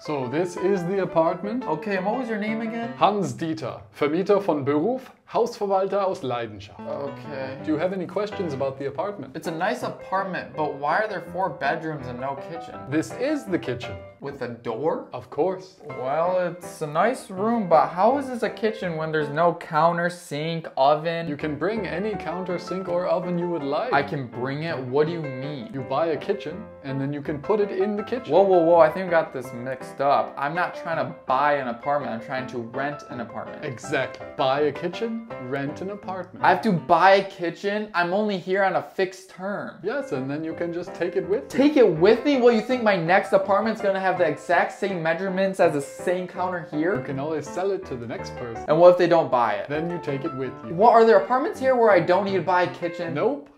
So this is the apartment. Okay, and what was your name again? Hans Dieter, Vermieter von Beruf, Hausverwalter aus Leidenschaft. Okay. Do you have any questions about the apartment? It's a nice apartment, but why are there four bedrooms and no kitchen? This is the kitchen. With a door? Of course. Well, it's a nice room, but how is this a kitchen when there's no counter, sink, oven? You can bring any counter, sink, or oven you would like. I can bring it? What do you mean? You buy a kitchen and then you can put it in the kitchen. Whoa, whoa, whoa, I think we got this mixed up. I'm not trying to buy an apartment, I'm trying to rent an apartment. Exactly. Buy a kitchen, rent an apartment. I have to buy a kitchen? I'm only here on a fixed term. Yes, and then you can just take it with you. Take it with me? Well, you think my next apartment's gonna have the exact same measurements as the same counter here? You can always sell it to the next person. And what if they don't buy it? Then you take it with you. What, are there apartments here where I don't need to buy a kitchen? Nope.